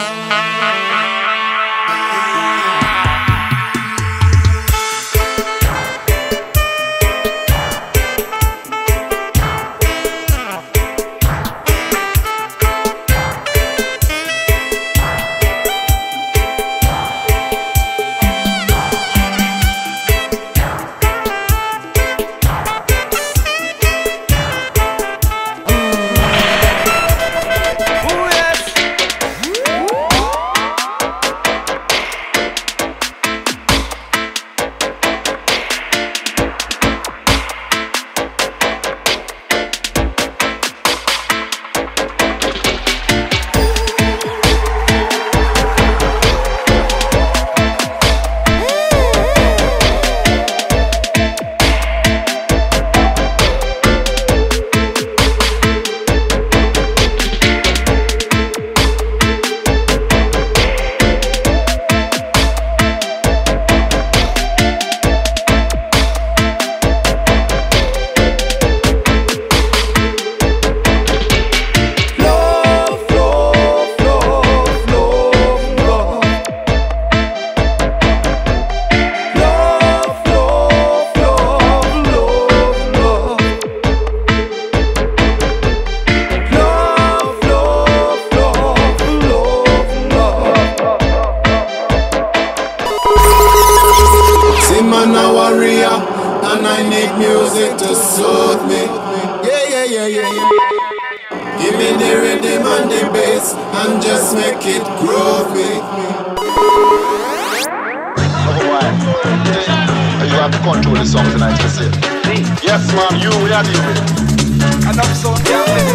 Música I'm a warrior and I need music to soothe me. Yeah, yeah, yeah, yeah, yeah. Give me the rhythm and the bass and just make it groovy. Oh, you have to control the song tonight, you see. Yes, ma'am, you, we are dealing with. Enough song, yeah,